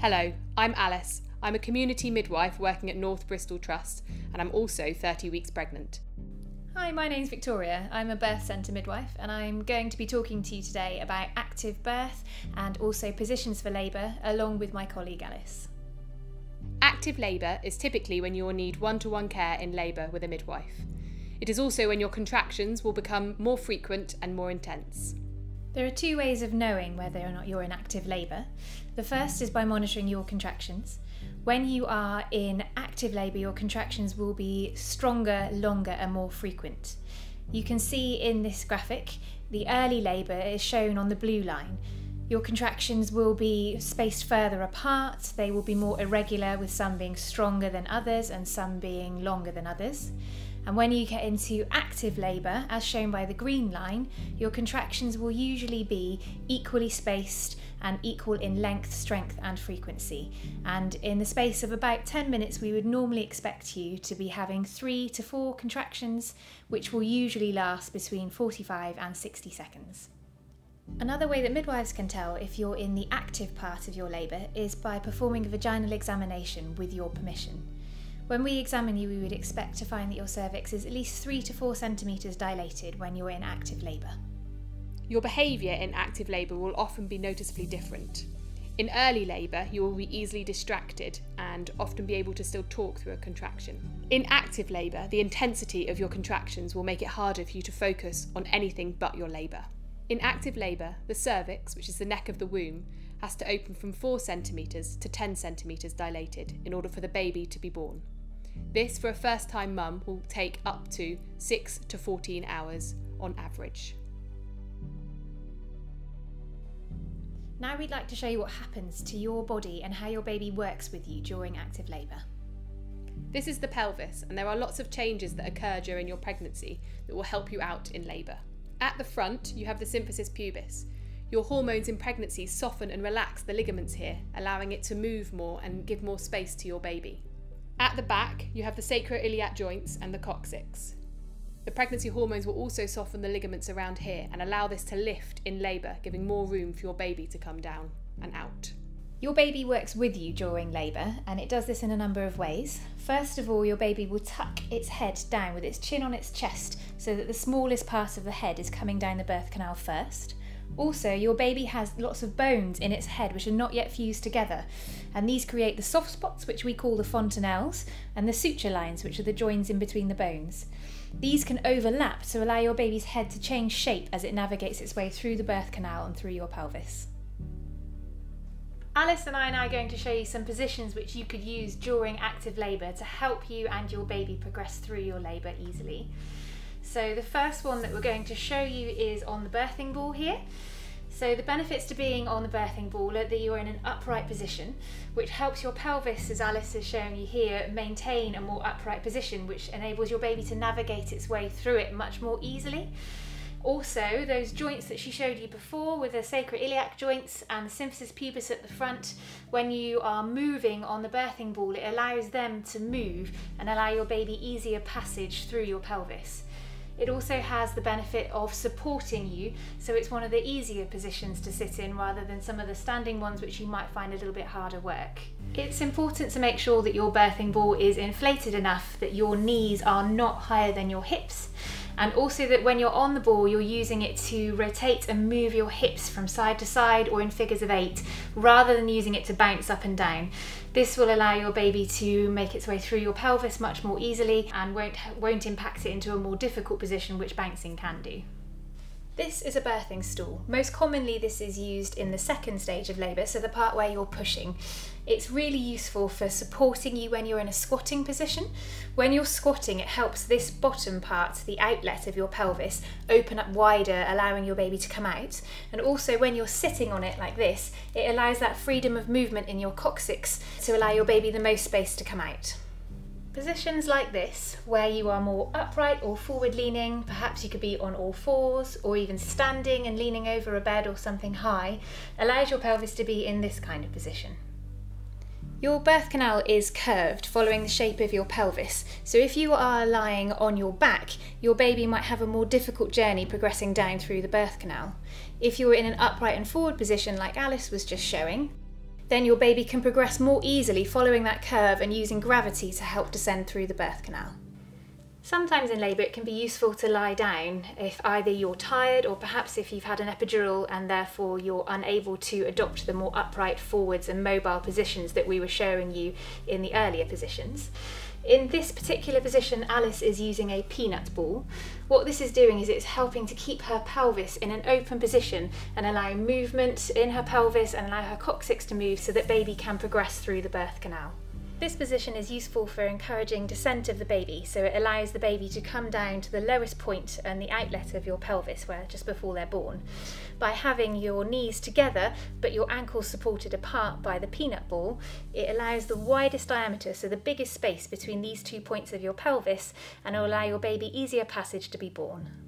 Hello, I'm Alice. I'm a community midwife working at North Bristol Trust, and I'm also 30 weeks pregnant. Hi, my name's Victoria. I'm a birth centre midwife, and I'm going to be talking to you today about active birth and also positions for labour, along with my colleague Alice. Active labour is typically when you will need one to one care in labour with a midwife. It is also when your contractions will become more frequent and more intense. There are two ways of knowing whether or not you're in active labour. The first is by monitoring your contractions. When you are in active labour, your contractions will be stronger, longer, and more frequent. You can see in this graphic the early labour is shown on the blue line. Your contractions will be spaced further apart, they will be more irregular, with some being stronger than others and some being longer than others. And when you get into active labour, as shown by the green line, your contractions will usually be equally spaced and equal in length, strength, and frequency. And in the space of about 10 minutes, we would normally expect you to be having three to four contractions, which will usually last between 45 and 60 seconds. Another way that midwives can tell if you're in the active part of your labour is by performing a vaginal examination with your permission. When we examine you, we would expect to find that your cervix is at least 3 to 4 centimetres dilated when you're in active labour. Your behaviour in active labour will often be noticeably different. In early labour, you will be easily distracted and often be able to still talk through a contraction. In active labour, the intensity of your contractions will make it harder for you to focus on anything but your labour. In active labour, the cervix, which is the neck of the womb, has to open from 4 centimetres to 10 centimetres dilated in order for the baby to be born. This, for a first time mum, will take up to 6 to 14 hours on average. Now we'd like to show you what happens to your body and how your baby works with you during active labour. This is the pelvis, and there are lots of changes that occur during your pregnancy that will help you out in labour. At the front, you have the symphysis pubis. Your hormones in pregnancy soften and relax the ligaments here, allowing it to move more and give more space to your baby. At the back, you have the sacroiliac joints and the coccyx. The pregnancy hormones will also soften the ligaments around here and allow this to lift in labour, giving more room for your baby to come down and out. Your baby works with you during labour and it does this in a number of ways. First of all, your baby will tuck its head down with its chin on its chest so that the smallest part of the head is coming down the birth canal first. Also, your baby has lots of bones in its head which are not yet fused together, and these create the soft spots, which we call the fontanelles, and the suture lines, which are the joins in between the bones. These can overlap to allow your baby's head to change shape as it navigates its way through the birth canal and through your pelvis. Alice and I are now going to show you some positions which you could use during active labour to help you and your baby progress through your labour easily. So the first one that we're going to show you is on the birthing ball here. So the benefits to being on the birthing ball are that you're in an upright position, which helps your pelvis, as Alice is showing you here, maintain a more upright position, which enables your baby to navigate its way through it much more easily. Also, those joints that she showed you before with the sacroiliac joints and the symphysis pubis at the front, when you are moving on the birthing ball, it allows them to move and allow your baby easier passage through your pelvis. It also has the benefit of supporting you, so it's one of the easier positions to sit in rather than some of the standing ones which you might find a little bit harder work. It's important to make sure that your birthing ball is inflated enough that your knees are not higher than your hips and also that when you're on the ball you're using it to rotate and move your hips from side to side or in figures of eight rather than using it to bounce up and down. This will allow your baby to make its way through your pelvis much more easily and won't, won't impact it into a more difficult position which bouncing can do. This is a birthing stool. Most commonly this is used in the second stage of labour, so the part where you're pushing. It's really useful for supporting you when you're in a squatting position. When you're squatting, it helps this bottom part, the outlet of your pelvis, open up wider, allowing your baby to come out. And also when you're sitting on it like this, it allows that freedom of movement in your coccyx to allow your baby the most space to come out. Positions like this, where you are more upright or forward leaning, perhaps you could be on all fours or even standing and leaning over a bed or something high, allows your pelvis to be in this kind of position. Your birth canal is curved following the shape of your pelvis, so if you are lying on your back, your baby might have a more difficult journey progressing down through the birth canal. If you were in an upright and forward position like Alice was just showing, then your baby can progress more easily following that curve and using gravity to help descend through the birth canal. Sometimes in labour it can be useful to lie down if either you're tired or perhaps if you've had an epidural and therefore you're unable to adopt the more upright forwards and mobile positions that we were showing you in the earlier positions. In this particular position, Alice is using a peanut ball. What this is doing is it's helping to keep her pelvis in an open position and allowing movement in her pelvis and allow her coccyx to move so that baby can progress through the birth canal. This position is useful for encouraging descent of the baby, so it allows the baby to come down to the lowest point and the outlet of your pelvis, where just before they're born. By having your knees together but your ankles supported apart by the peanut ball, it allows the widest diameter, so the biggest space between these two points of your pelvis, and will allow your baby easier passage to be born.